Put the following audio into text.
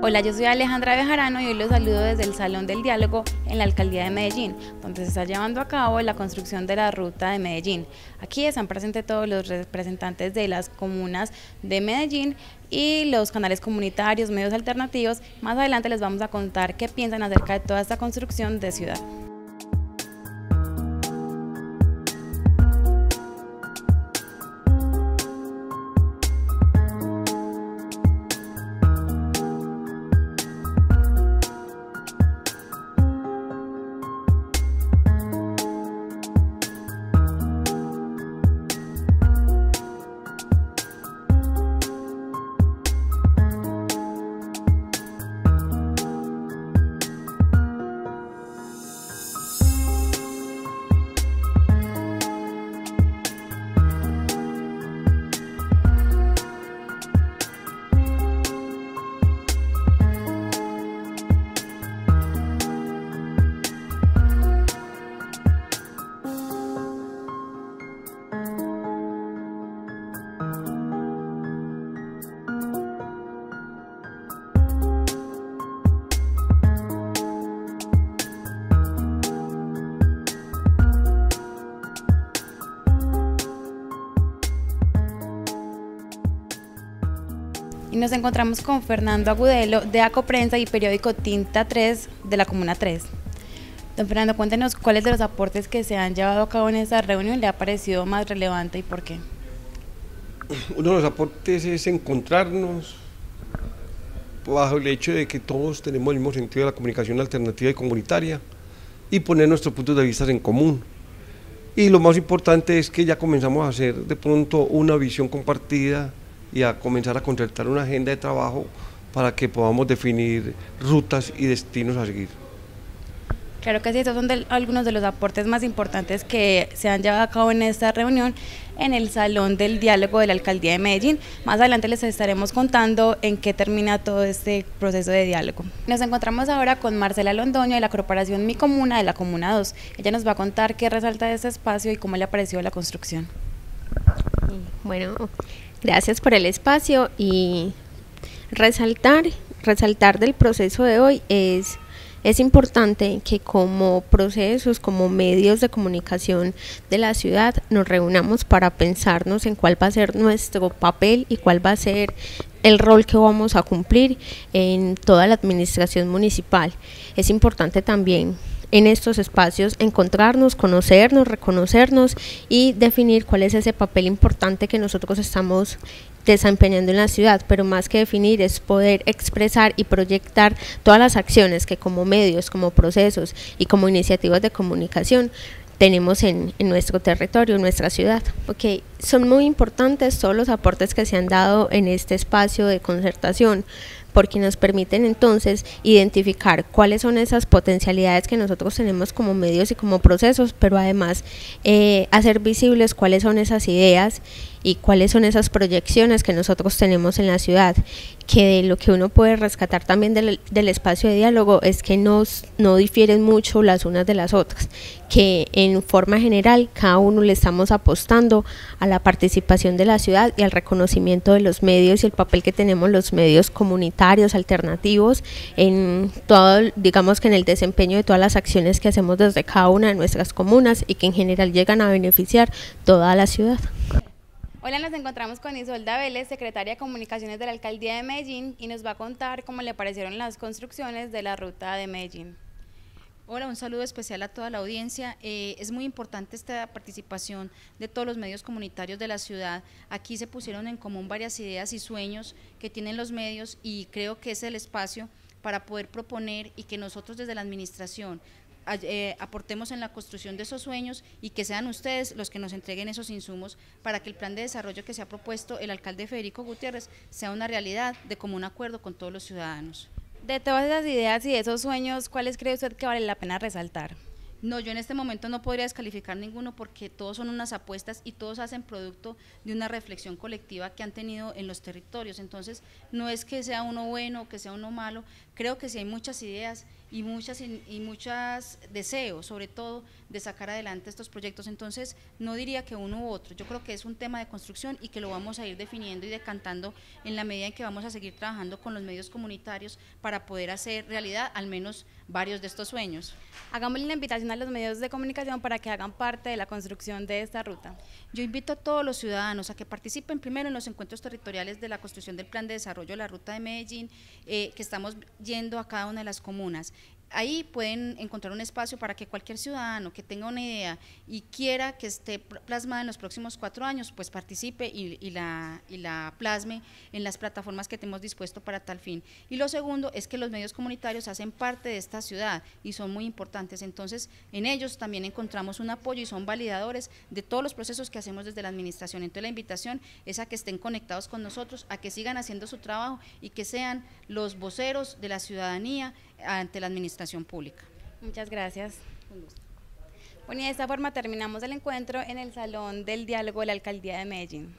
Hola, yo soy Alejandra Bejarano y hoy los saludo desde el Salón del Diálogo en la Alcaldía de Medellín, donde se está llevando a cabo la construcción de la ruta de Medellín. Aquí están presentes todos los representantes de las comunas de Medellín y los canales comunitarios, medios alternativos. Más adelante les vamos a contar qué piensan acerca de toda esta construcción de ciudad. Nos encontramos con Fernando Agudelo de Acoprensa y periódico Tinta 3 de la Comuna 3. Don Fernando, cuéntenos cuáles de los aportes que se han llevado a cabo en esta reunión le ha parecido más relevante y por qué. Uno de los aportes es encontrarnos bajo el hecho de que todos tenemos el mismo sentido de la comunicación alternativa y comunitaria y poner nuestros puntos de vista en común. Y lo más importante es que ya comenzamos a hacer de pronto una visión compartida y a comenzar a concertar una agenda de trabajo para que podamos definir rutas y destinos a seguir. Claro que sí, estos son algunos de los aportes más importantes que se han llevado a cabo en esta reunión en el Salón del Diálogo de la Alcaldía de Medellín. Más adelante les estaremos contando en qué termina todo este proceso de diálogo. Nos encontramos ahora con Marcela Londoño de la Corporación Mi Comuna de la Comuna 2. Ella nos va a contar qué resalta de este espacio y cómo le ha parecido la construcción. Bueno, Gracias por el espacio y resaltar, resaltar del proceso de hoy es es importante que como procesos, como medios de comunicación de la ciudad, nos reunamos para pensarnos en cuál va a ser nuestro papel y cuál va a ser el rol que vamos a cumplir en toda la administración municipal. Es importante también en estos espacios encontrarnos, conocernos, reconocernos y definir cuál es ese papel importante que nosotros estamos desempeñando en la ciudad, pero más que definir es poder expresar y proyectar todas las acciones que como medios, como procesos y como iniciativas de comunicación tenemos en, nuestro territorio, en nuestra ciudad. Okay. Son muy importantes todos los aportes que se han dado en este espacio de concertación, porque nos permiten entonces identificar cuáles son esas potencialidades que nosotros tenemos como medios y como procesos, pero además eh, hacer visibles cuáles son esas ideas y cuáles son esas proyecciones que nosotros tenemos en la ciudad, que de lo que uno puede rescatar también del, espacio de diálogo es que nos, no difieren mucho las unas de las otras, que en forma general cada uno le estamos apostando a la participación de la ciudad y al reconocimiento de los medios y el papel que tenemos los medios comunitarios alternativos en todo, digamos que en el desempeño de todas las acciones que hacemos desde cada una de nuestras comunas y que en general llegan a beneficiar toda la ciudad. Hola, nos encontramos con Isolda Vélez, secretaria de Comunicaciones de la Alcaldía de Medellín, y nos va a contar cómo le parecieron las construcciones de la ruta de Medellín. Hola, un saludo especial a toda la audiencia. Eh, es muy importante esta participación de todos los medios comunitarios de la ciudad. Aquí se pusieron en común varias ideas y sueños que tienen los medios y creo que es el espacio para poder proponer y que nosotros desde la administración eh, aportemos en la construcción de esos sueños y que sean ustedes los que nos entreguen esos insumos para que el plan de desarrollo que se ha propuesto el alcalde Federico Gutiérrez sea una realidad de común acuerdo con todos los ciudadanos. De todas esas ideas y esos sueños, ¿cuáles cree usted que vale la pena resaltar? No, yo en este momento no podría descalificar ninguno porque todos son unas apuestas y todos hacen producto de una reflexión colectiva que han tenido en los territorios. Entonces, no es que sea uno bueno o que sea uno malo, creo que sí hay muchas ideas y muchas y muchas deseos, sobre todo, de sacar adelante estos proyectos. Entonces, no diría que uno u otro. Yo creo que es un tema de construcción y que lo vamos a ir definiendo y decantando en la medida en que vamos a seguir trabajando con los medios comunitarios para poder hacer realidad al menos varios de estos sueños. Hagámosle la invitación a los medios de comunicación para que hagan parte de la construcción de esta ruta. Yo invito a todos los ciudadanos a que participen primero en los encuentros territoriales de la construcción del plan de desarrollo de la ruta de Medellín, eh, que estamos yendo a cada una de las comunas ahí pueden encontrar un espacio para que cualquier ciudadano que tenga una idea y quiera que esté plasmada en los próximos cuatro años, pues participe y, la, y la plasme en las plataformas que tenemos dispuesto para tal fin. Y lo segundo es que los medios comunitarios hacen parte de esta ciudad y son muy importantes. Entonces, en ellos también encontramos un apoyo y son validadores de todos los procesos que hacemos desde la administración. Entonces, la invitación es a que estén conectados con nosotros, a que sigan haciendo su trabajo y que sean los voceros de la ciudadanía ante la administración pública. Muchas gracias. Bueno, y de esta forma terminamos el encuentro en el Salón del Diálogo de la Alcaldía de Medellín.